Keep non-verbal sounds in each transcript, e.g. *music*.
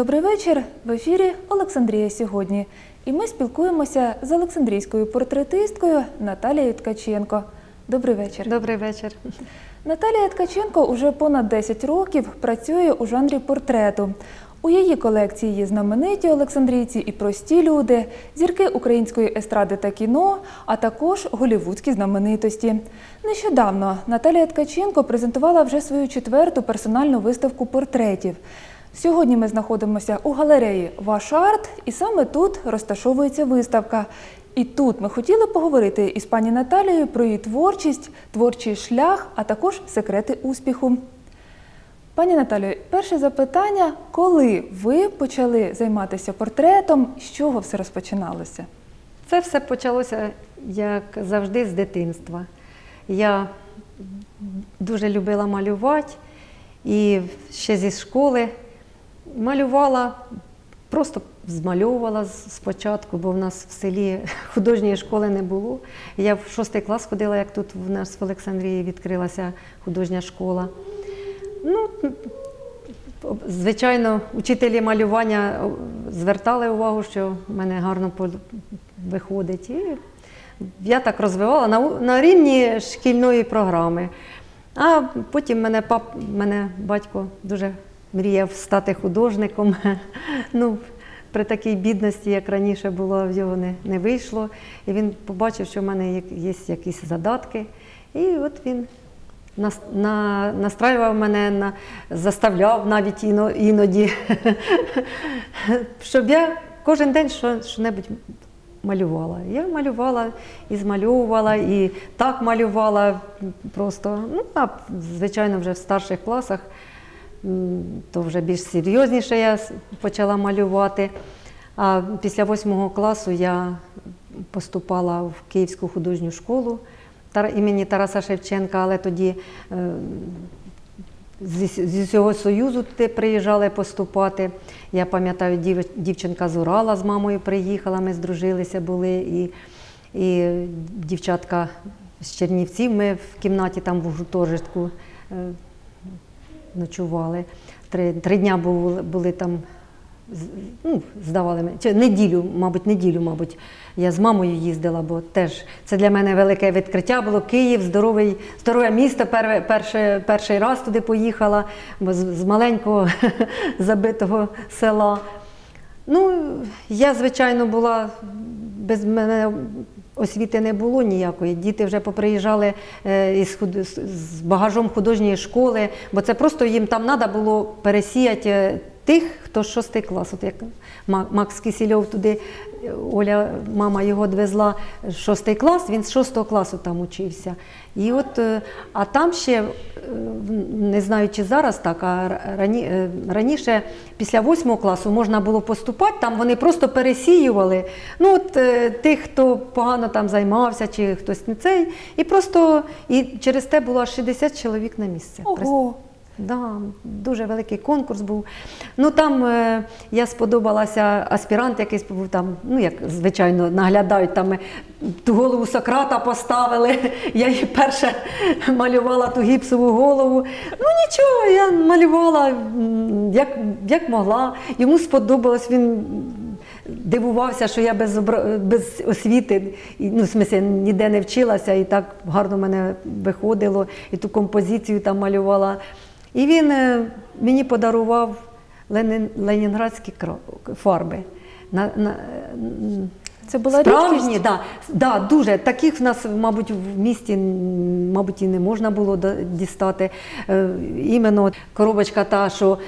Добрий вечір. В ефірі Олександрія сьогодні. І ми спілкуємося з Олександрійською портретисткою Наталією Ткаченко. Добрий вечір. Добрий вечір. Наталія Ткаченко уже понад 10 років працює у жанрі портрету. У її колекції є знамениті олександрійці і прості люди, зірки української естради та кіно, а також голівудські знаменитості. Нещодавно Наталія Ткаченко презентувала вже свою четверту персональну виставку портретів. Сьогодні ми знаходимося у галереї Ваш арт, і саме тут розташовується виставка. І тут ми хотіли поговорити із пані Наталією про її творчість, творчий шлях, а також секрети успіху. Пані Наталію, перше запитання: коли ви почали займатися портретом, з чого все розпочиналося? Це все почалося, як завжди, з дитинства. Я дуже любила малювати і ще зі школи малювала, просто змальовувала спочатку, бо в нас в селі *laughs* художньої школи не було. Я в шостий клас ходила, як тут в нас в Олександрії відкрилася художня школа. Ну, Звичайно, учителі малювання звертали увагу, що в мене гарно виходить. І я так розвивала на, на рівні шкільної програми. А потім мене пап, мене батько дуже мріяв стати художником. *laughs* Ну, при такій бідності, як раніше було, в його не, не вийшло. І він побачив, що в мене є, якісь задатки. І от він на, настраював мене, на, заставляв навіть іно, іноді, *laughs* щоб я кожен день що, що-небудь малювала. Я малювала і змальовувала, і так малювала просто. Ну, а звичайно, вже в старших класах то вже більш серйозніше я почала малювати. А після восьмого класу я поступала в Київську художню школу імені Тараса Шевченка, але тоді е, зі, зі Союзу приїжджали поступати. Я пам'ятаю, дівчинка з Урала з мамою приїхала, ми здружилися були. І, і дівчатка з Чернівців, ми в кімнаті там в гуртожитку е, ночували. Три, три дня були, були там, ну, здавали. Чи неділю, мабуть, неділю, мабуть. Я з мамою їздила, бо теж це для мене велике відкриття було. Київ, здоровий, здорове місто. Перше, перше, перший раз туди поїхала, бо з, з маленького *laughs* забитого села. Ну, я, звичайно, була без мене освіти не було ніякої. Діти вже поприїжджали е, із з- багажом художньої школи, бо це просто їм там треба було пересіяти е, тих, хто з шостий клас. От як Макс Кісільов туди, Оля, мама його відвезла шостий клас, він з шостого класу там учився. І от, е, а там ще, е, не знаю, чи зараз так, а рані, е, раніше після восьмого класу можна було поступати, там вони просто пересіювали ну, от, тих, хто погано там займався, чи хтось не цей. І просто і через те було аж 60 чоловік на місце. Ого! Да, дуже великий конкурс був. Ну там е, я сподобалася аспірант якийсь був там, ну як звичайно, наглядають там е, ту голову Сократа поставили. *laughs* Я її перше малювала ту гіпсову голову. Ну нічого, я малювала як, як могла. Йому сподобалось, він дивувався, що я без, обра- без освіти, ну, в смысле, ніде не вчилася, і так гарно мене виходило, і ту композицію там малювала. І він е, мені подарував ленін, ленінградські фарби. На, на, Це була Справжні, рідкість? да, да, дуже. Таких в нас, мабуть, в місті, мабуть, і не можна було дістати. Е, Іменно коробочка та, що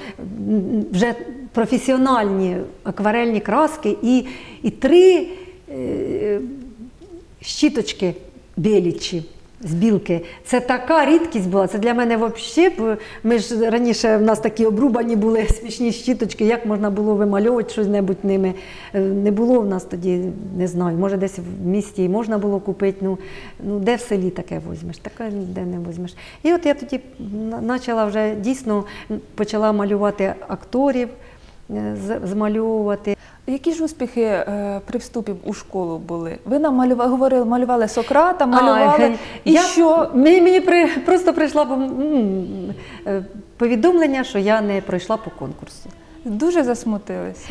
вже професіональні акварельні краски і, і три е, щіточки білічі. З білки. Це така рідкість була. Це для мене взагалі. Ми ж раніше в нас такі обрубані були *laughs* смішні щіточки, як можна було вимальовувати щось небудь ними. Е, Не було в нас тоді, не знаю, може десь в місті і можна було купити. Ну, ну де в селі таке візьмеш, таке ніде не візьмеш. І от я тоді почала вже дійсно почала малювати акторів, е, змальовувати. Які ж успіхи е, при вступі у школу були? Ви нам малювали, говорили, малювали Сократа, малювали. А, і я, що? Мені, мені при, просто прийшло е, повідомлення, що я не пройшла по конкурсу. дуже засмутилися.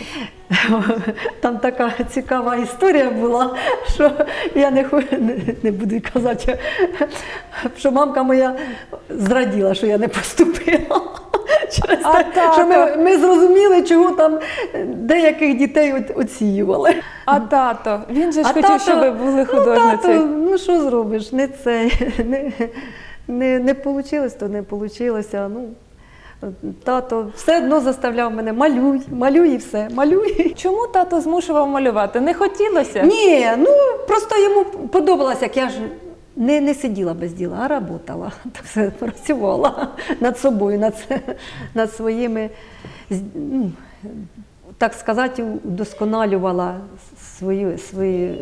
Там така цікава історія була, що я не, не буду казати, що мамка моя зраділа, що я не поступила. *laughs* Через А те, що ми, ми зрозуміли, чого там деяких дітей от, оцінювали. А тато, він же ж А хотів, тато- щоб ви були Ну, художницею. тато, ну що зробиш? Не це. *laughs* Не, не, не вийшло, то не вийшло. Ну, тато все одно заставляв мене малюй, малюй і все, малюй. Чому тато змушував малювати? Не хотілося? Ні, ну просто йому подобалося, як я ж не, не сиділа без діла, а працювала. *laughs* Працювала над собою, над, над своїми, ну, так сказати, удосконалювала свою, свою,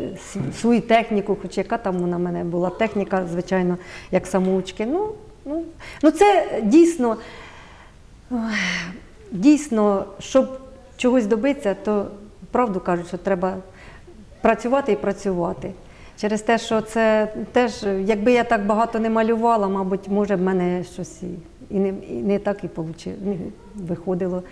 свою техніку, хоч яка там вона в мене була техніка, звичайно, як самоучки. Ну, ну, ну це дійсно. Дійсно, щоб чогось добитися, то правду кажуть, що треба працювати і працювати. Через те, що це теж, якби я так багато не малювала, мабуть, може в мене щось і, не, і не так і получи, не виходило.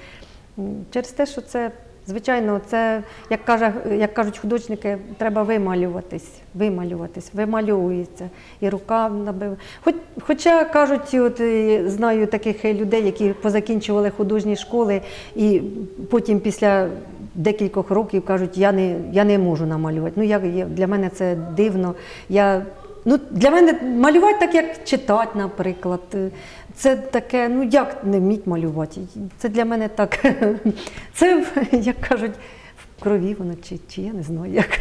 Через те, що це, звичайно, це, як, каже, як кажуть художники, треба вималюватись, вималюватись, вимальовується. І рука набив. Хоч, хоча кажуть, от, знаю таких людей, які позакінчували художні школи, і потім після декількох років кажуть, я не, я не можу намалювати. Ну, я, я, для мене це дивно. Я, ну, для мене малювати так, як читати, наприклад. е, Це таке, ну як не вміть малювати? Це для мене так. *laughs* Це, як кажуть, в крові воно чи, чи я не знаю як.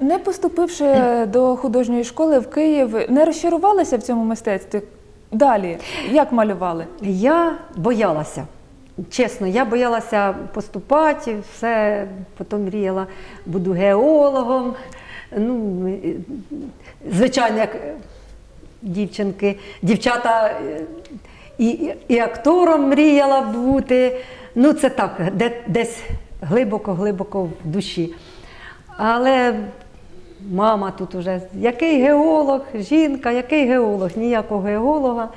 Не поступивши до художньої школи в Київ, не розчарувалися в цьому мистецтві? Далі, як малювали? Я боялася. Чесно, я боялася поступати, все, потім мріяла, буду геологом. Ну, е, звичайно, як е, дівчинки, дівчата е, і, і, актором мріяла бути. Ну, це так, де, десь глибоко-глибоко в душі. Але мама тут уже, який геолог, жінка, який геолог, ніякого геолога.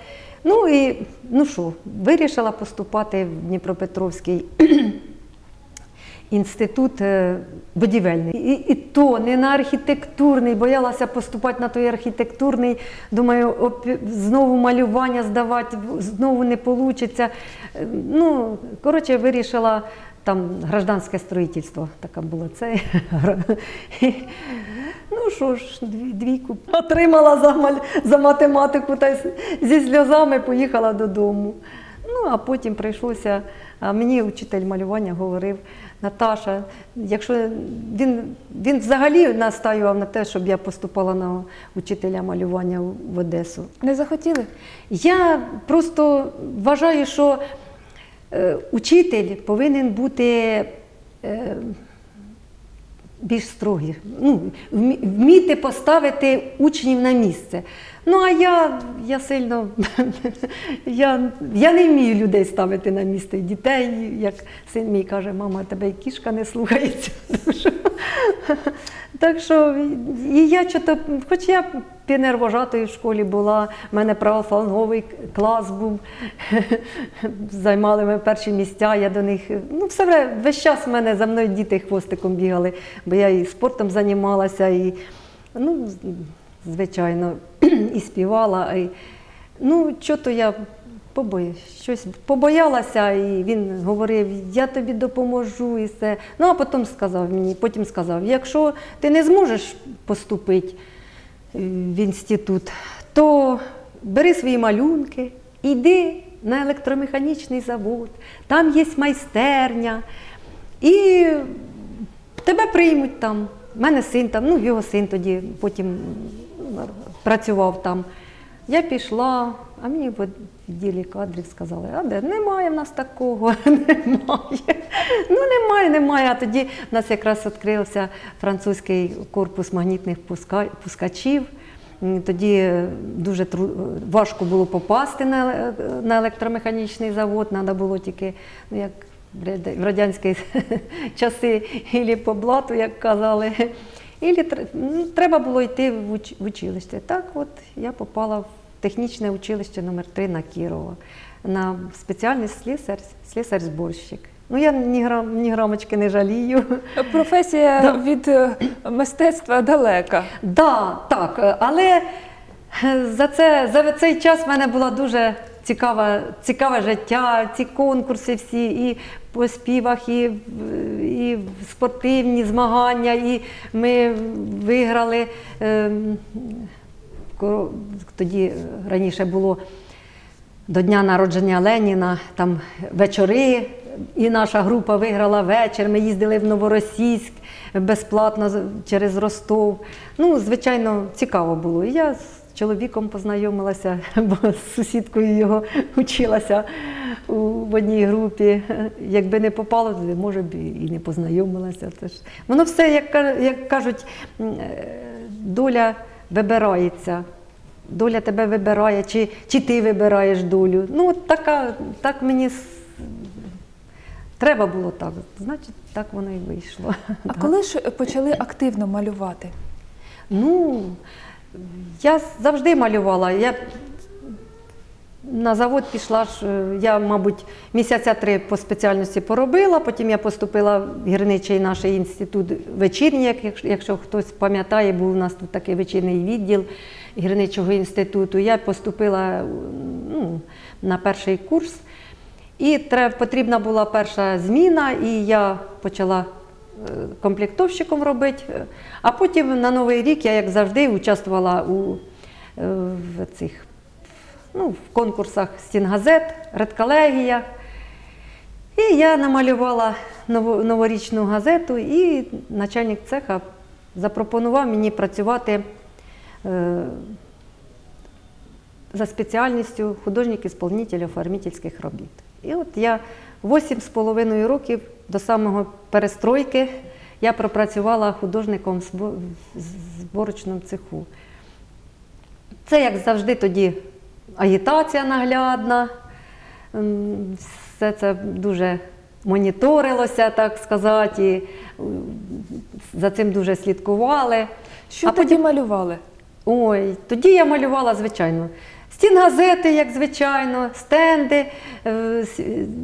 Ну і ну що, вирішила поступати в Дніпропетровський інститут е, будівельний. І, і то не на архітектурний, боялася поступати на той архітектурний. Думаю, оп, знову малювання здавати, знову не вийде. Ну, коротше, вирішила там гражданське строїтельство, таке було це. *laughs* Ну що ж, дві- двійку отримала за, маль- за математику та зі сльозами поїхала додому. Ну, а потім прийшлося, а мені учитель малювання говорив, Наташа, якщо він, він взагалі настаював на те, щоб я поступала на учителя малювання в- Одесу. Не захотіли? Я просто вважаю, що учитель повинен бути е, більш строгий, ну, вміти поставити учнів на місце. Ну, а я, я сильно *laughs* я, я не вмію людей ставити на місце дітей, як син мій каже, мама, тебе і кішка не слухається. *laughs* Так що, і я хоч я піонервожатою в школі була, в мене правофланговий клас був, *laughs* займали ми перші місця, я до них, ну все весь час в мене за мною діти хвостиком бігали, бо я і спортом займалася, і, ну, звичайно, *clears throat* і співала. І, ну, чого-то я побоюсь, щось побоялася, і він говорив, я тобі допоможу і все. Ну, а потім сказав мені, потім сказав, якщо ти не зможеш поступити в інститут, то бери свої малюнки, йди на електромеханічний завод, там є майстерня, і тебе приймуть там. У мене син там, ну його син тоді потім працював там. Я пішла, а мені в відділі кадрів сказали, а де немає в нас такого, *laughs* немає. Ну немає, немає. А тоді в нас якраз відкрився французький корпус магнітних пускачів. Тоді е, дуже тру- важко було попасти на, е- на електромеханічний завод, треба було тільки, ну як в радянські *laughs* часи, ілі по блату, як казали. Тр- ну, треба було йти в уч- в училище. Так от я попала в технічне училище номер 3 на Кірова на спеціальність слісар, слісар-зборщик. Ну, я ні, грам, ні грамочки не жалію. Професія Да. від е, мистецтва далека. Да, так, але за, це, за цей час в мене було дуже цікаве, цікаве життя, ці конкурси всі, і по співах, і, і спортивні змагання, і ми виграли. е, Тоді раніше було до дня народження Леніна, там вечори, і наша група виграла вечір. Ми їздили в Новоросійськ безплатно через Ростов. Ну, звичайно, цікаво було. І я чоловіком познайомилася, *laughs* бо з сусідкою його *laughs* училася в одній групі. Якби не попало туди, може б і не познайомилася. Це ж. Воно все, як, як кажуть, е, доля вибирається. Доля тебе вибирає, чи, чи ти вибираєш долю. Ну, от така, так мені треба було так. Значить, так воно і вийшло. А коли ж почали активно малювати? Ну, я завжди малювала. Я на завод пішла е, я, мабуть, місяця три по спеціальності поробила, потім я поступила в гірничий наш інститут вечірній, якщо- хтось пам'ятає, був у нас тут такий вечірній відділ гірничого інституту. Я поступила ну, на перший курс. І потрібна була перша зміна, і я почала комплектовщиком робити. Е, А потім на Новий рік я, як завжди, участвувала у е, в цих ну, в конкурсах стінгазет, редколегіях. І я намалювала новорічну газету, і начальник цеха запропонував мені працювати е, за спеціальністю художник-ісполнитель оформительських робіт. І от я 8,5 років до самого перестройки я пропрацювала художником в збо- зборочному цеху. Це, як завжди, тоді агітація наглядна. Все це дуже моніторилося, так сказати, і за цим дуже слідкували. Що А тоді малювали? Ой, тоді я малювала, звичайно. Стінгазети, як звичайно, стенди, е,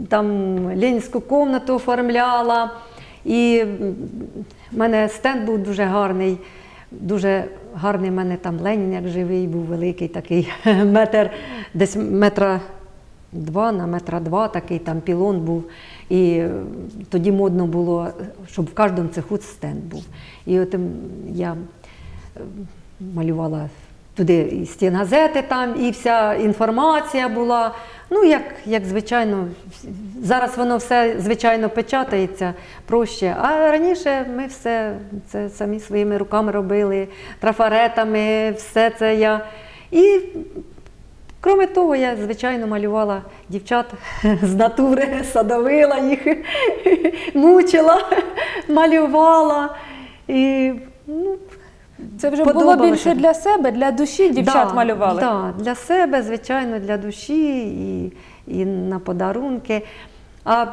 там Ленінську комнату оформляла. І в мене стенд був дуже гарний. Дуже гарний в мене там Ленін, як живий, був великий такий *laughs* метр, десь метра два на метра два, такий там пілон був. І е, тоді модно було, щоб в кожному цеху стенд був. І от ем, я малювала туди і стінгазети там, і вся інформація була. Ну, як, як звичайно, зараз воно все звичайно печатається проще. А раніше ми все це самі своїми руками робили, трафаретами, все це я. І Кроме того, я, звичайно, малювала дівчат *laughs* з натури, садовила їх, *laughs* мучила, малювала. І, ну, Це вже було більше для себе, для душі дівчат да, малювали. Да, для себе, звичайно, для душі і, і на подарунки. А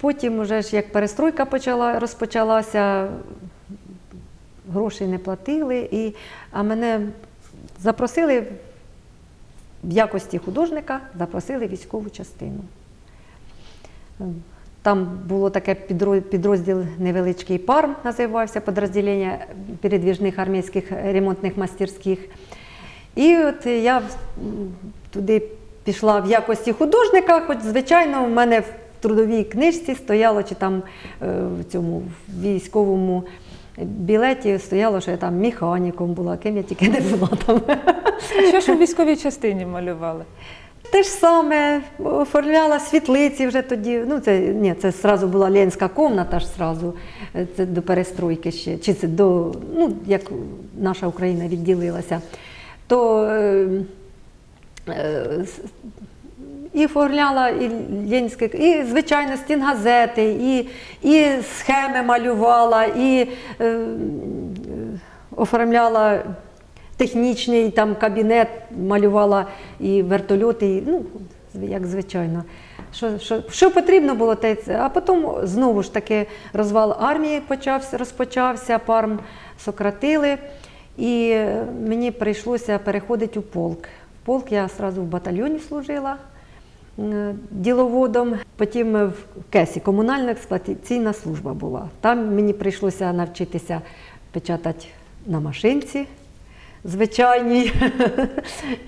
потім, уже ж як перестройка почала, розпочалася, грошей не платили, і, а мене запросили в якості художника, запросили військову частину. Там було таке підрозділ невеличкий ПАРМ, називався підрозділення передвіжних армійських ремонтних мастерських. І от я туди пішла в якості художника, хоч, звичайно, в мене в трудовій книжці стояло, чи там е, в цьому військовому білеті стояло, що я там механіком була, ким я тільки не була там. Що ж у військовій частині малювали? Те ж саме оформляла світлиці вже тоді. Ну, це ні, це зразу була Ленська комната ж зразу, е, це до перестройки ще, чи це до, ну, як наша Україна відділилася. То е, е, і оформляла і Ленське, і, звичайно, стінгазети, і, і схеми малювала, і е, е, оформляла технічний там кабінет, малювала і вертольоти, і, ну, як звичайно. Що, що, що потрібно було, те. А потім знову ж таки розвал армії почався, розпочався, парм сократили, і е, мені прийшлося переходити у полк. В полк я одразу в батальйоні служила. е, діловодом. Потім в КЕСі комунальна експлуатаційна служба була. Там мені прийшлося навчитися печатати на машинці. Звичайній,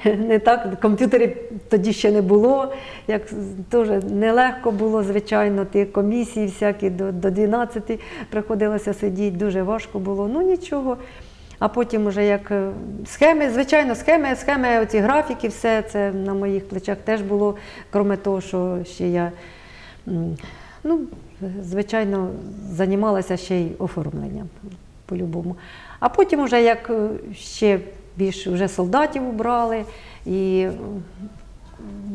не так, комп'ютерів тоді ще не було. Як теж нелегко було, звичайно, ті комісії всякі до, до 12 приходилося сидіти, дуже важко було. Ну нічого. А потім вже як е, схеми, звичайно, схеми, схеми, оці графіки, все це на моїх плечах теж було, крім того, що ще я, ну, звичайно, займалася ще й оформленням по-любому. А потім, вже як е, ще більше вже солдатів убрали, і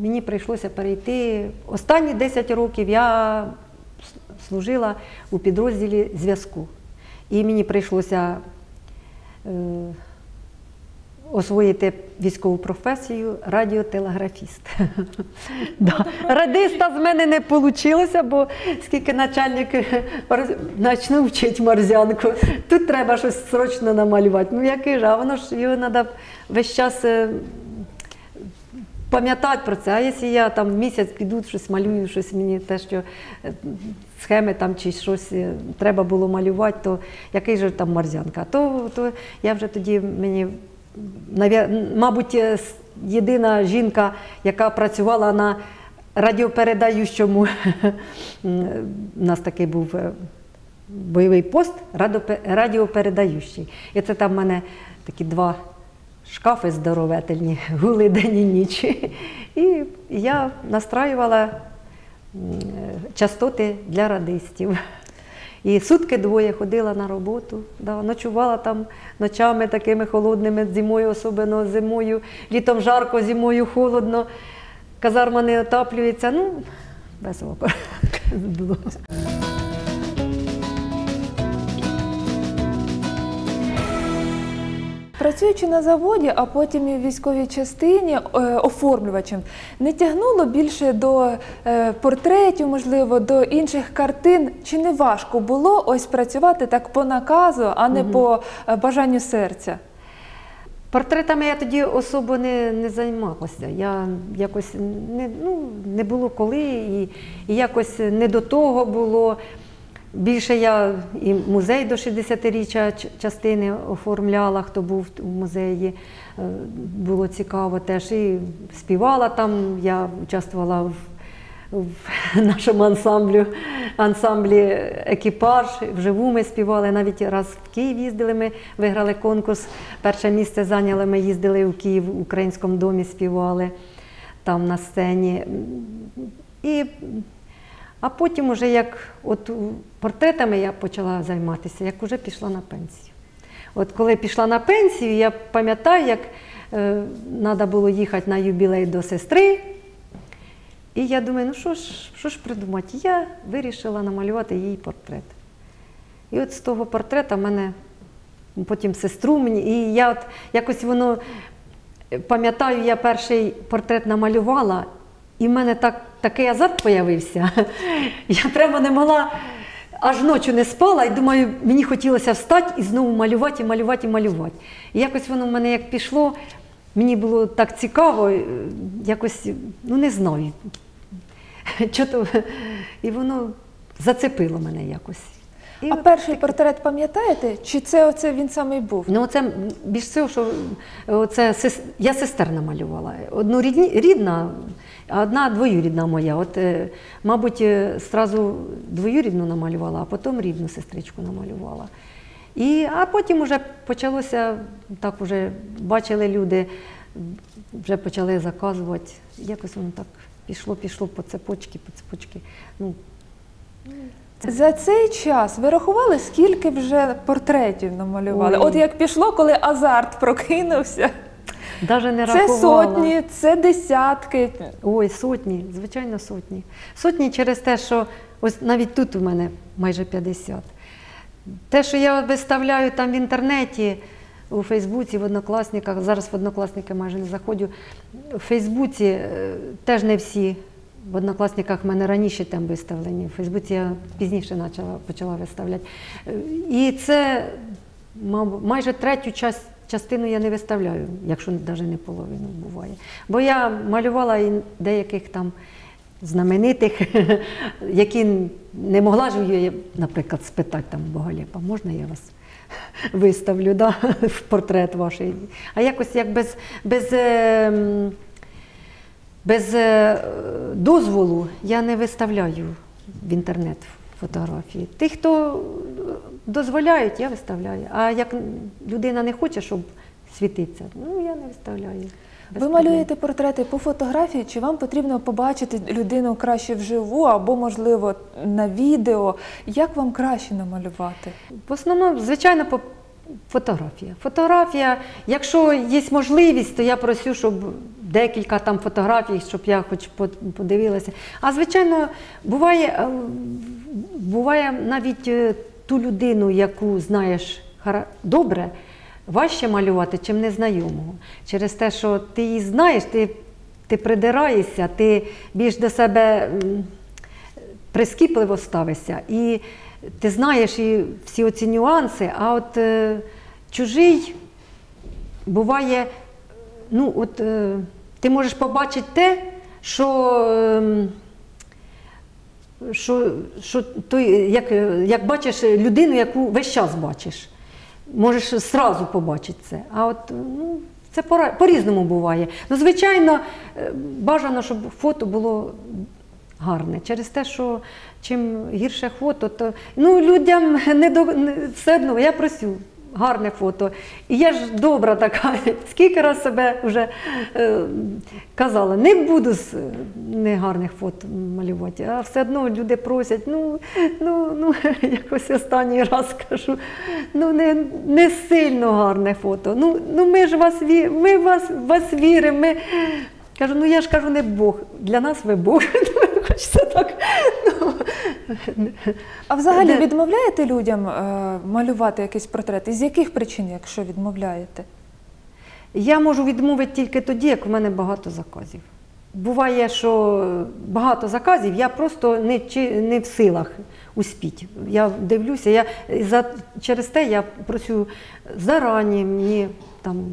мені прийшлося перейти. Останні 10 років я служила у підрозділі зв'язку. І мені прийшлося е, освоїти військову професію радіотелеграфіст. *laughs* Радиста з мене не вийшло, бо скільки начальник почне вчити морзянку, тут треба щось срочно намалювати. Ну який ж, а воно ж його треба весь час. е, Пам'ятати про це, а якщо я там місяць піду, щось малюю, щось мені те, що е, схеми там чи щось е, треба було малювати, то який же там морзянка? То, то я вже тоді мені, мабуть, е, єдина жінка, яка працювала на радіопередаючому, *laughs* у нас такий був е, бойовий пост радіопередаючий. І це там в мене такі два шкафи здоровительні, *laughs* гули день і ніч. І я настраювала частоти для радистів. І сутки двоє ходила на роботу, да, ночувала там ночами такими холодними, зимою, особливо зимою, літом жарко, зимою холодно, казарма не отаплюється. Ну, весело *laughs* було. Працюючи на заводі, а потім і в військовій частині е, оформлювачем, не тягнуло більше до е, портретів, можливо, до інших картин. Чи не важко було ось працювати так по наказу, а не по е, бажанню серця? Портретами я тоді особо не, не займалася. Я якось не, ну, не було коли, і, і якось не до того було. Більше я і музей до 60-річчя частини оформляла, хто був у музеї. Е, Було цікаво теж. І співала там, я участвувала в, в *laughs* нашому ансамблю, ансамблі екіпаж. Вживу ми співали, навіть раз в Київ їздили, ми виграли конкурс. Перше місце зайняли, ми їздили в Київ, в українському домі співали там на сцені. І а потім, уже як от портретами я почала займатися, як вже пішла на пенсію. От коли пішла на пенсію, я пам'ятаю, як треба було їхати на юбілей до сестри. І я думаю, ну що ж, що ж придумати? Я вирішила намалювати її портрет. І от з того портрета в мене потім сестру мені, і я от якось воно пам'ятаю, я перший портрет намалювала, і в мене так, такий азарт появився. *laughs* Я прямо не могла, аж ночі не спала, і думаю, мені хотілося встати і знову малювати, і малювати, і малювати. І якось воно в мене як пішло, мені було так цікаво, е, якось, ну не знаю. *laughs* Чого-то, і воно зацепило мене якось. І А перший портрет пам'ятаєте? Чи це оце він самий був? Ну, це більш всього, що оце, я сестер намалювала. Одну рідні, рідна, а одна двоюрідна моя. От, е, мабуть, е, зразу двоюрідну намалювала, а потім рідну сестричку намалювала. І, а потім вже почалося, так вже бачили люди, вже почали заказувати. Якось воно так пішло, пішло по цепочці, по цепочці. Ну, За цей час ви рахували, скільки вже портретів намалювали? Ой. От як пішло, коли азарт прокинувся. Даже не Це рахувала. сотні, це десятки. Ой, сотні, звичайно, сотні. Сотні через те, що ось навіть тут у мене майже 50. Те, що я виставляю там в інтернеті, у Фейсбуці, в однокласниках, зараз в однокласники майже не заходжу. У Фейсбуці е, теж не всі. В однокласниках в мене раніше там виставлені. В Фейсбуці я пізніше почала, почала виставляти. Е, І це майже третю час, частину я не виставляю, якщо навіть не половину буває. Бо я малювала і деяких там знаменитих, *laughs* які не могла ж я, наприклад, спитати там Боголєпа, можна я вас *laughs* виставлю да, *laughs* в портрет ваш? А якось як без, без, е, без е, дозволу я не виставляю в інтернет фотографії. Тих, хто дозволяють, я виставляю. А як людина не хоче, щоб світиться, ну я не виставляю. Ви малюєте портрети по фотографії, чи вам потрібно побачити людину краще вживу або, можливо, на відео? Як вам краще намалювати? В основному, звичайно, по фотографія. Фотографія, якщо є можливість, то я просю, щоб декілька там фотографій, щоб я хоч по- подивилася. А звичайно, буває, е, буває навіть е, ту людину, яку знаєш добре, важче малювати, чим незнайомого. Через те, що ти її знаєш, ти, ти придираєшся, ти більш до себе. прискіпливо ставишся, і ти знаєш і всі оці нюанси, а от е, чужий буває, ну от е, ти можеш побачити те, що. ем, що, що той, як, як бачиш людину, яку весь час бачиш, можеш зразу побачити це. А от ну, це по-різному буває. Ну, звичайно, е, бажано, щоб фото було гарне. Через те, що чим гірше фото, то ну, людям *laughs* не до, все одно, я просю. Гарне фото. І я ж добра така, *laughs* скільки раз себе вже е, казала, не буду з е, негарних фото малювати, а все одно люди просять, ну, ну, ну *laughs* якось останній раз кажу, ну не, не сильно гарне фото. Ну, ну ми ж вас, ві- ми вас, вас віримо. Ми... Кажу, ну я ж кажу, не Бог. Для нас ви Бог. *laughs* Хочеться так. А взагалі відмовляєте людям е, малювати якийсь портрет? І з яких причин, якщо відмовляєте? Я можу відмовити тільки тоді, як в мене багато заказів. Буває, що багато заказів, я просто не, чи, не в силах успіти. Я дивлюся, я, за, через те я просю зарані мені там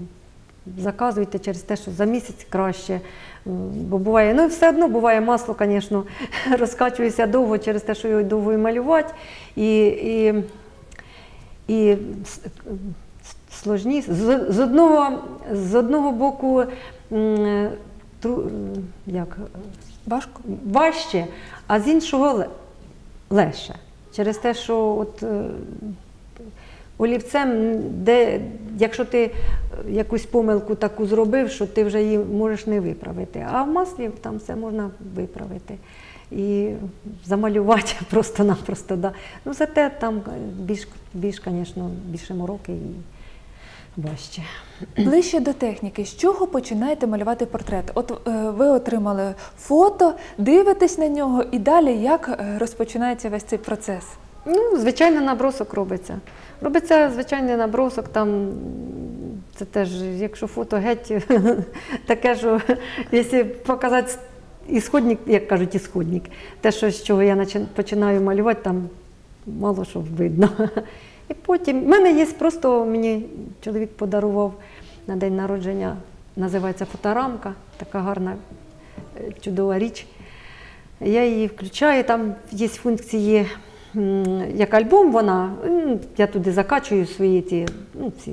заказуйте через те, що за місяць краще. Бо буває, ну все одно буває масло, звісно, *laughs* розкачується довго через те, що його довго і малювати. І, і, і сложні. З, з, одного, з одного боку, м, тру, як, Важко? важче, а з іншого легше. Через те, що от, е, олівцем, де, якщо ти е, якусь помилку таку зробив, що ти вже її можеш не виправити. А в маслі там все можна виправити. І замалювати *laughs* просто-напросто. Да. Ну, зате там е, більш, більш, звісно, більше мороки і важче. *clears throat* Ближче до техніки, з чого починаєте малювати портрет? От е, ви отримали фото, дивитесь на нього, і далі як е, розпочинається весь цей процес? Ну, звичайний набросок робиться. Робиться звичайний набросок, там це теж, якщо фото геть, *laughs* таке, що якщо показати ісходник, як кажуть, ісходник, те, що, з чого я починаю малювати, там мало що видно. *laughs* І потім, в мене є просто, мені чоловік подарував на день народження, називається фоторамка, така гарна, е, чудова річ. Я її включаю, там є функції, як альбом вона, я туди закачую свої ці, ну, ці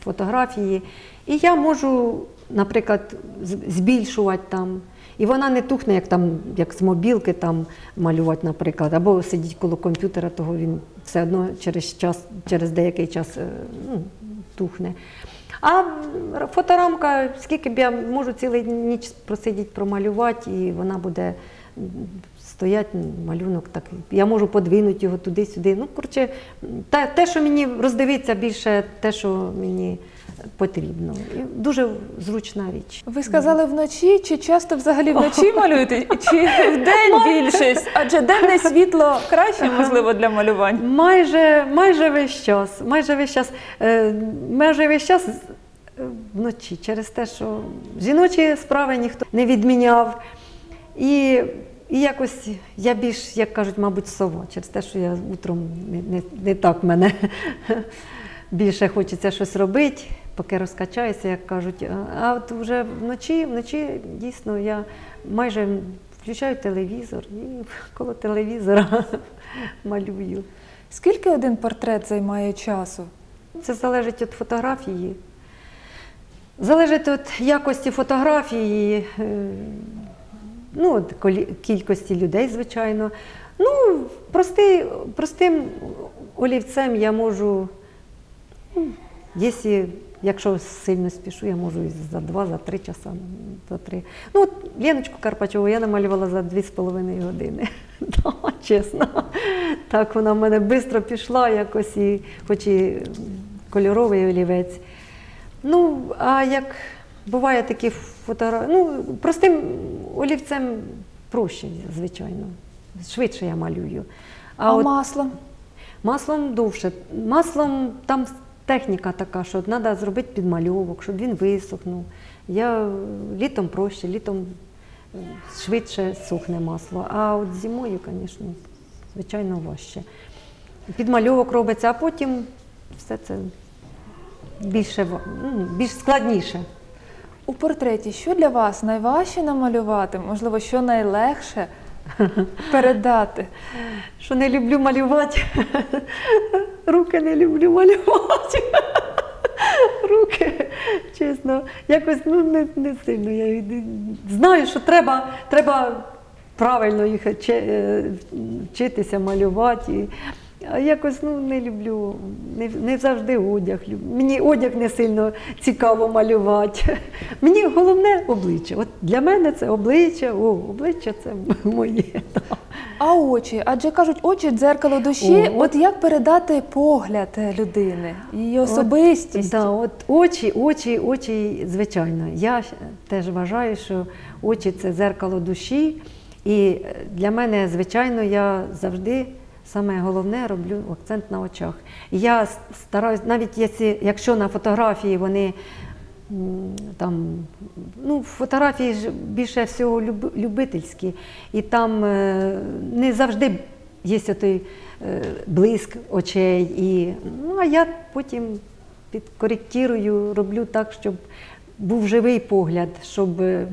фотографії. І я можу, наприклад, збільшувати там. І вона не тухне, як там, як з мобілки там малювати, наприклад, або сидіть коло комп'ютера, того він все одно через час, через деякий час е, ну, тухне. А фоторамка, скільки б я можу цілий ніч просидіти, промалювати, і вона буде стоять малюнок такий. Я можу подвинути його туди-сюди. Ну, коротше, те, те, що мені роздивиться більше, те, що мені потрібно. І дуже зручна річ. Ви сказали вночі, чи часто взагалі вночі *laughs* малюєте, чи в день більшість? Адже денне *laughs* світло краще, можливо, для малювання. Майже, майже весь час. Майже весь час, е, майже весь час е, вночі, через те, що жіночі справи ніхто не відміняв. І, і якось я більш, як кажуть, мабуть, сова, через те, що я утром не, не, не так мене *laughs* більше хочеться щось робити, поки розкачаюся, як кажуть. А- от вже вночі, вночі дійсно я майже включаю телевізор і *laughs* коло телевізора *laughs* малюю. Скільки один портрет займає часу? Це залежить від фотографії. Залежить від якості фотографії, е, ну, кількості людей, звичайно. Ну, простий, простим олівцем я можу, ну, якщо, якщо сильно спішу, я можу і за два, за три часа. За три. Ну, от Леночку Карпачову я намалювала за дві з половиною години. Да, *laughs* чесно. Так вона в мене швидко пішла якось, і, хоч і кольоровий олівець. Ну, а як буває такі фотографії, ну, простим олівцем проще, звичайно. Швидше я малюю. А, от маслом? маслом довше. Маслом там техніка така, що треба зробити підмальовок, щоб він висохнув. Я літом проще, літом е, швидше сухне масло. А от зимою, звісно, звичайно, важче. Підмальовок робиться, а потім все це більше, ну, більш складніше. У портреті що для вас найважче намалювати? Можливо, що найлегше *laughs* передати? Що не люблю малювати. *laughs* Руки не люблю малювати. *laughs* Руки, чесно, якось ну, не, не сильно. Я знаю, що треба, треба правильно їх е, вчитися малювати. І- якось ну, не люблю, не, не завжди одяг. Мені одяг не сильно цікаво малювати. *laughs* Мені головне обличчя. От для мене це обличчя, о, обличчя це *laughs* моє. да. А очі? Адже кажуть, очі дзеркало душі. О, От як передати погляд е, людини, її особистість? Да, от очі, очі, очі, звичайно. Я теж вважаю, що очі це зеркало душі. І е, для мене, звичайно, я завжди саме головне роблю акцент на очах. Я стараюсь, навіть якщо, якщо на фотографії вони там, ну, фотографії ж більше всього любительські, і там е, не завжди є той е, блиск очей. І, ну, а я потім підкоректірую, роблю так, щоб був живий погляд, щоб. е,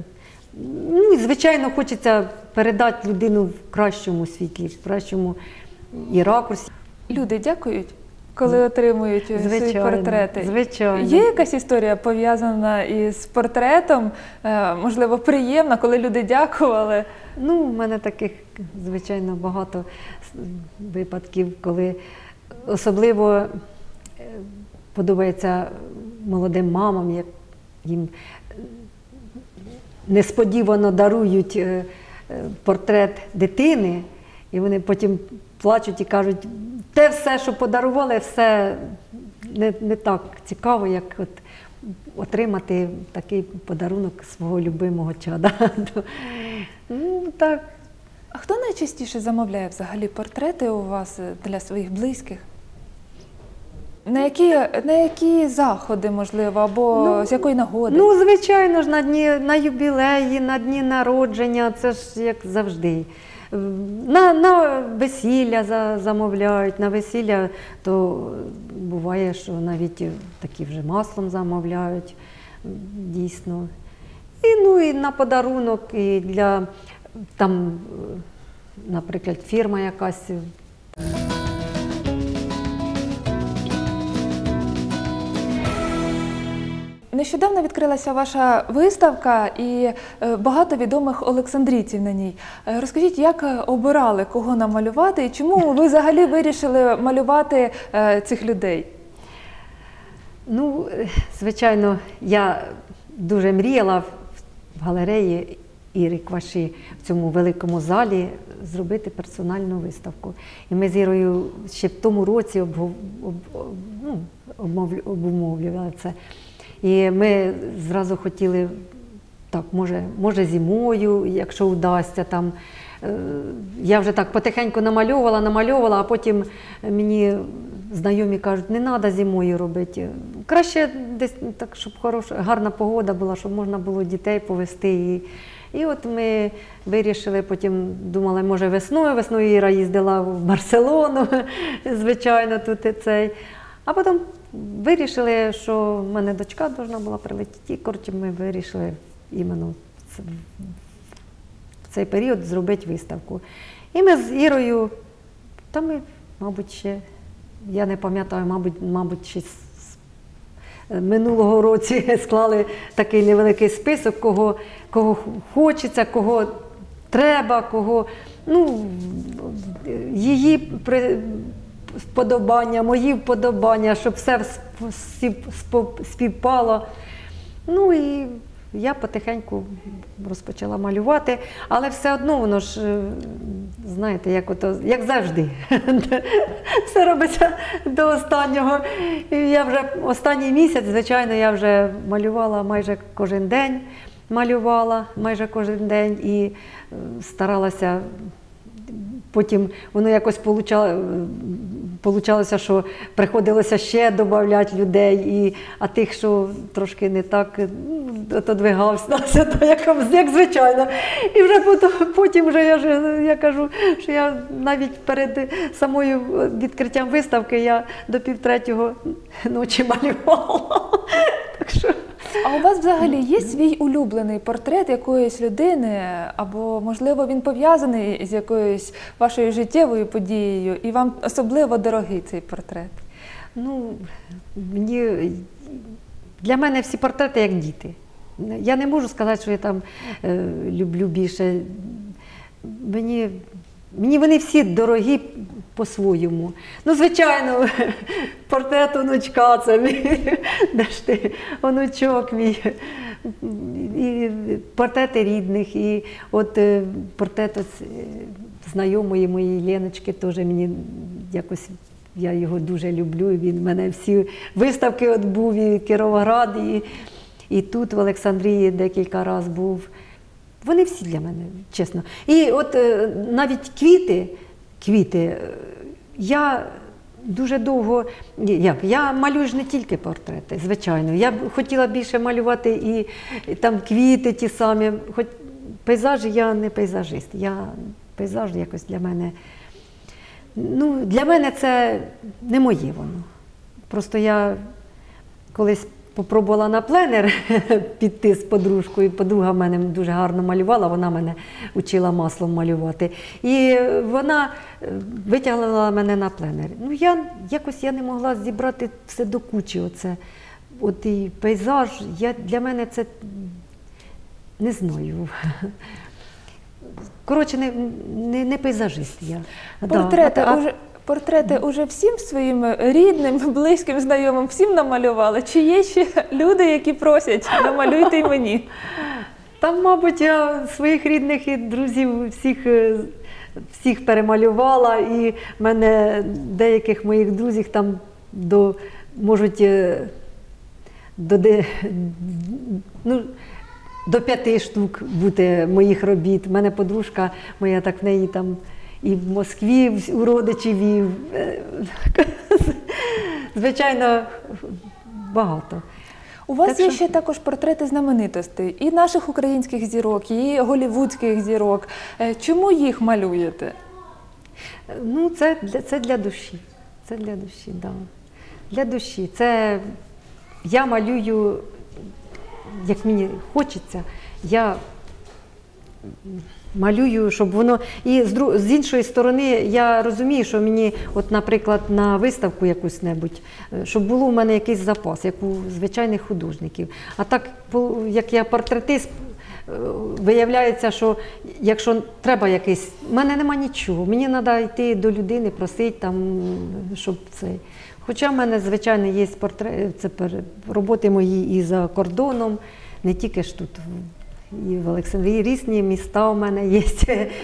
Ну, і, звичайно, хочеться передати людину в кращому світлі, в кращому і ракурсі. Люди дякують, коли отримують е, свої портрети. звичайно. Є якась історія пов'язана із портретом, е, можливо, приємна, коли люди дякували. Ну, в мене таких, звичайно, багато випадків, коли особливо е, подобається молодим мамам, як їм несподівано дарують е, портрет дитини, і вони потім плачуть і кажуть, те все, що подарували, все не, не так цікаво, як от отримати такий подарунок свого любимого чада. *laughs* Ну, так. А хто найчастіше замовляє взагалі портрети у вас е, для своїх близьких? На які, на які заходи, можливо, або Ну, з якої нагоди? Ну, звичайно ж, на дні на юбілеї, на дні народження, це ж як завжди. На, на весілля за- замовляють, на весілля то буває, що навіть такі вже маслом замовляють, дійсно. І, ну, і на подарунок, і для там, наприклад, фірма якась Нещодавно відкрилася ваша виставка і е, багато відомих олександрійців на ній. Е, Розкажіть, як е, обирали, кого намалювати, і чому *laughs* ви взагалі вирішили малювати цих людей? Ну, звичайно, я дуже мріяла в галереї Іри Кваші в цьому великому залі зробити персональну виставку. І ми з Ірою ще в тому році обгов- об, об- ну, це. І ми зразу хотіли, так, може, може зимою, якщо вдасться там. Е, Я вже так потихеньку намальовувала, намальовувала, а потім мені знайомі кажуть, не треба зимою робити. Краще десь так, щоб хороша, гарна погода була, щоб можна було дітей повезти. І, і от ми вирішили, потім думали, може весною. Весною Іра їздила в Барселону, *laughs* звичайно, тут і цей. А потім вирішили, що в мене дочка повинна була прилетіти. І коротше, ми вирішили іменно в цей період зробити виставку. І ми з Ірою, та ми, мабуть, ще, я не пам'ятаю, мабуть, мабуть, ще з минулого році *laughs* склали такий невеликий список, кого, кого хочеться, кого треба, кого. Ну, її при- вподобання, мої вподобання, щоб все співпало. Ну і я потихеньку розпочала малювати, але все одно воно ж, е, знаєте, як, ото, як завжди. *laughs* Все робиться до останнього. Я вже останній місяць, звичайно, я вже малювала майже кожен день, малювала майже кожен день і е, старалася Потім воно якось получало, получалося, що приходилося ще додати людей, і, а тих, що трошки не так ну, отодвигався, то як, як звичайно. І вже потім, потім вже я, я кажу, що я навіть перед самою відкриттям виставки я до півтретього ночі малювала. Так що... А у вас взагалі є свій улюблений портрет якоїсь людини, або, можливо, він пов'язаний з якоюсь вашою життєвою подією, і вам особливо дорогий цей портрет? Ну, мені, для мене всі портрети як діти. Я не можу сказати, що я там е, люблю більше. Мені, мені вони всі дорогі по-своєму. Ну, звичайно, *laughs* портрет онучка це мій, *laughs* де ж ти, онучок мій. І портрети рідних, і от е, портрет е, знайомої моєї Леночки теж мені якось я його дуже люблю. Він в мене всі виставки от був і в Кіровограді, і, і тут в Олександрії декілька разів був. Вони всі для мене, чесно. І от е, навіть квіти, квіти, я дуже довго. Як, я малюю ж не тільки портрети, звичайно. Я б хотіла більше малювати і, і там квіти ті самі. Хоч пейзажі я не пейзажист. Я пейзаж якось для мене. Ну, для мене це не моє воно. Просто я колись попробувала на пленер *laughs* піти з подружкою. Подруга в мене дуже гарно малювала, вона мене учила маслом малювати. І вона е, витягнула мене на пленер. Ну, я якось я не могла зібрати все до кучі. Оце. От і пейзаж, я, для мене це не знаю. *laughs* Коротше, не, не, не пейзажист я. Да. Портрети, А- а- портрети уже всім своїм рідним, близьким, знайомим, всім намалювали? Чи є ще люди, які просять, намалюйте й мені? Там, мабуть, я своїх рідних і друзів всіх, е, всіх перемалювала, і в мене деяких моїх друзів там до, можуть е, до, де, ну, до п'яти штук бути моїх робіт. У мене подружка моя так в неї там і в Москві у родичів, і е, *laughs* звичайно, багато. У вас Так є що- ще також портрети знаменитостей і наших українських зірок, і голівудських зірок. Е, Чому їх малюєте? Ну, це для, це для душі. Це для душі, да. Для душі. Це я малюю, як мені хочеться, я малюю, щоб воно. І з, дру- з іншої сторони, я розумію, що мені, от, наприклад, на виставку якусь небудь, е, щоб було у мене якийсь запас, як у звичайних художників. А так, як я портретист, е, виявляється, що якщо треба якийсь, в мене нема нічого. Мені треба йти до людини, просити там, щоб це. Хоча в мене, звичайно, є портрети, це роботи мої і за кордоном, не тільки ж тут. І в Олександрії різні міста у мене є.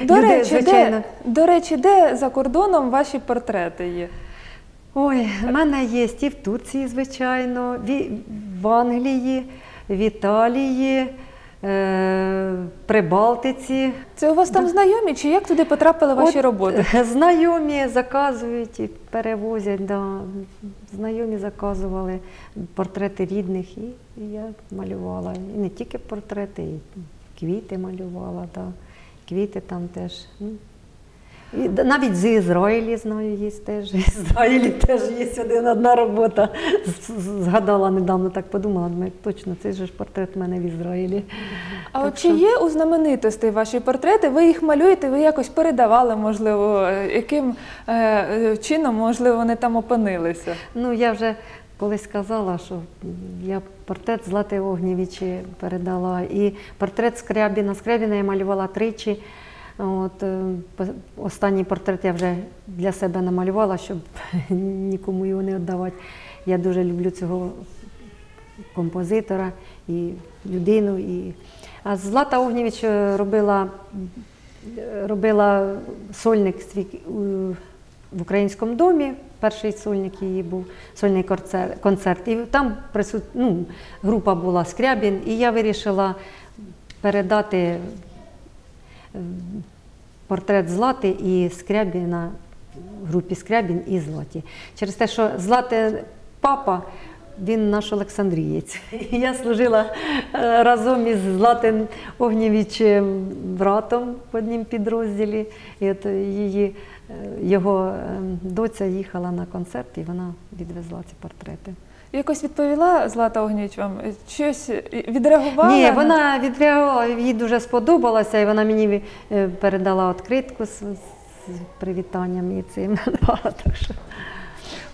До, Люди, речі, звичайно. де, до речі, де за кордоном ваші портрети є? Ой, в мене є і в Турції, звичайно, в Англії, в Італії, Прибалтиці. Це у вас там знайомі, чи як туди потрапили ваші От, роботи? е, Знайомі заказують і перевозять. Да. Знайомі заказували портрети рідних, і, і я малювала. І не тільки портрети, і квіти малювала. Да. Квіти там теж. І навіть з Ізраїлі знаю, є теж. *laughs* З Ізраїлі теж є один одна робота. Згадала недавно, так подумала, думаю, точно, цей же ж портрет в мене в Ізраїлі. А Так чи є у знаменитостей ваші портрети? Ви їх малюєте, ви якось передавали, можливо, е, яким е, е, чином, можливо, вони там опинилися? Ну, я вже колись казала, що я портрет Злати Огнєвічі передала. І портрет Скрябіна. Скрябіна я малювала тричі. От, е, останній портрет я вже для себе намалювала, щоб *laughs* нікому його не віддавати. Я дуже люблю цього композитора і людину. І... А Злата Огнєвіч е, робила, робила сольник в українському домі. Перший сольник її був сольний концерт. І там присут... ну, група була Скрябін, і я вирішила передати портрет Злати і Скрябіна в групі Скрябін і Златі. Через те, що Злати папа, він наш Олександрієць. *laughs* Я служила е, разом із Златим Огнєвічем братом в однім підрозділі. І от її, е, його е, доця їхала на концерт, і вона відвезла ці портрети. Якось відповіла Злата Огнєвіч вам? Щось відреагувала? Ні, вона відреагувала, їй дуже сподобалося, і вона мені е, передала відкритку з, з привітанням і цим. *laughs*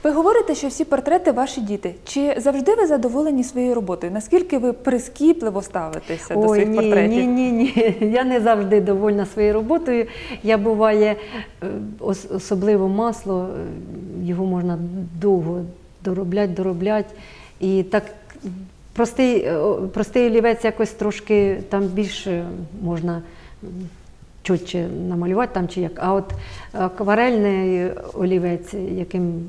Ви говорите, що всі портрети ваші діти. Чи завжди ви задоволені своєю роботою? Наскільки ви прискіпливо ставитеся до Ой, своїх ні, портретів? ні, ні, ні. Я не завжди довольна своєю роботою. Я буває, е, особливо масло, е, його можна довго доробляти, доробляти. І так простий, е, простий олівець якось трошки там більше можна м, чотче намалювати там чи як. А от акварельний олівець, яким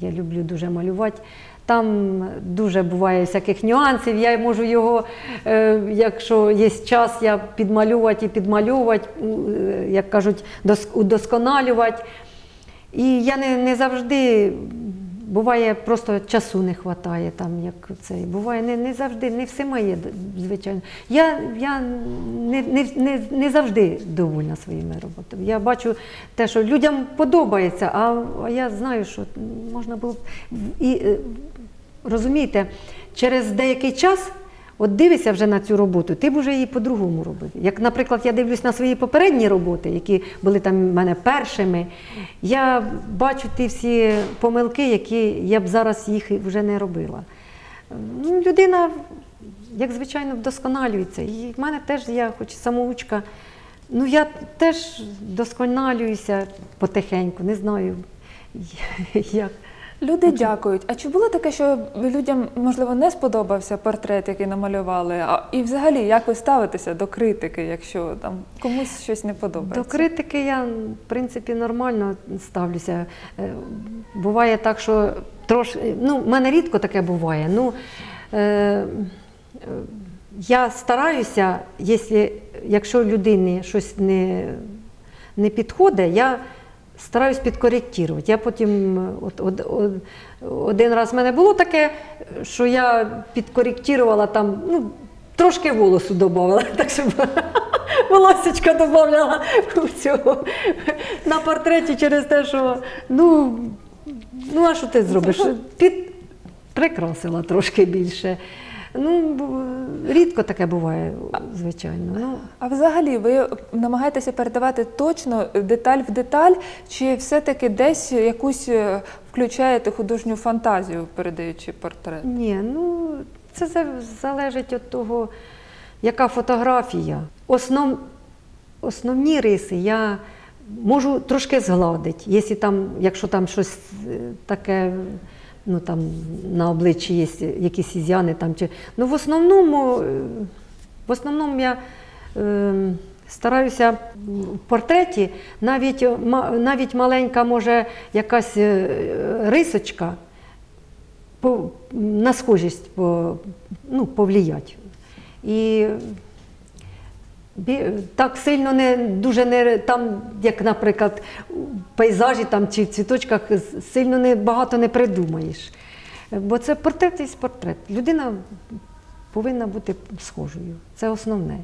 я люблю дуже малювати, там дуже буває всяких нюансів. Я можу його, е, якщо є час, я підмалювати і підмальовувати, е, як кажуть, удосконалювати. І я не, не завжди. Буває, просто часу не вистачає, там, як цей. Буває, не, не завжди, не все моє, звичайно. Я, я не, не, не, не завжди довольна своїми роботами. Я бачу те, що людям подобається, а, а я знаю, що можна було б. І е, розумієте, через деякий час. От дивишся вже на цю роботу, ти б вже її по-другому робив. Як, наприклад, я дивлюсь на свої попередні роботи, які були там в мене першими, я бачу ті всі помилки, які я б зараз їх вже не робила. Ну, людина, як звичайно, вдосконалюється. І в мене теж я, хоч самоучка, ну я теж вдосконалююся потихеньку, не знаю, *laughs* як. Люди дякують. А чи було таке, що людям можливо не сподобався портрет, який намалювали? А і взагалі як ви ставитеся до критики, якщо там комусь щось не подобається? До критики я, в принципі, нормально ставлюся. Е, Буває так, що трошки, ну, в мене рідко таке буває. Ну, е, я стараюся, якщо людині щось не, не підходить, я стараюсь підкоректувати. Я потім, е, от, от, от, один раз в мене було таке, що я підкоректувала там, ну, трошки волосу додавала, *laughs* так щоб *laughs* волосечка додавала цього на портреті через те, що ну, ну а що ти зробиш? Під прикрасила трошки більше. Ну, рідко таке буває, звичайно. Ну, А взагалі ви намагаєтеся передавати точно деталь в деталь, чи все-таки десь якусь е, включаєте художню фантазію, передаючи портрет? Ні, ну це залежить від того, яка фотографія. Основ, основні риси я можу трошки згладити, якщо там, якщо там щось е, таке. Ну там на обличчі є якісь ізяни там чи. Ну в основному, е, в основному я е, стараюся в портреті, навіть, навіть маленька може якась е, рисочка, по, на схожість по, ну, повлиять. І так сильно не дуже не там, як, наприклад, у пейзажі там, чи в цвіточках сильно не, багато не придумаєш. Бо це портрет і портрет. Людина повинна бути схожою. Це основне.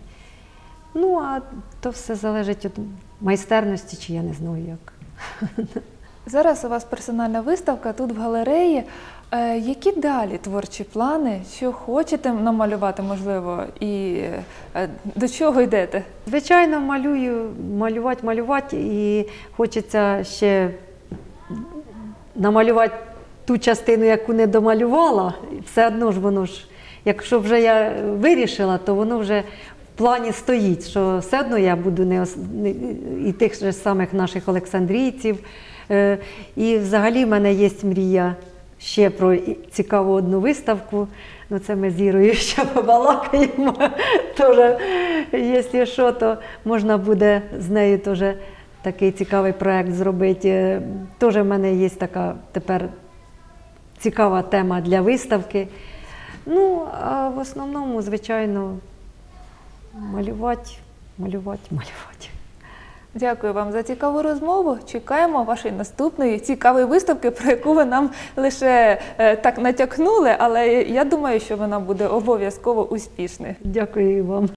Ну, а то все залежить від майстерності, чи я не знаю як. *laughs* Зараз у вас персональна виставка тут в галереї. Е, Які далі творчі плани? Що хочете намалювати, можливо, і е, до чого йдете? Звичайно, малюю, малювати, малювати, і хочеться ще намалювати ту частину, яку не домалювала. Все одно ж воно ж, якщо вже я вирішила, то воно вже в плані стоїть, що все одно я буду не, ос- і тих же самих наших олександрійців. Е, І взагалі в мене є мрія ще про цікаву одну виставку. Ну, це ми з Ірою ще побалакаємо. *laughs* Тоже, якщо що, то можна буде з нею теж такий цікавий проєкт зробити. Е, Теж в мене є така тепер цікава тема для виставки. Ну, а в основному, звичайно, малювати, малювати, малювати. Дякую вам за цікаву розмову. Чекаємо вашої наступної цікавої виставки, про яку ви нам лише е, так натякнули, але я думаю, що вона буде обов'язково успішною. Дякую вам.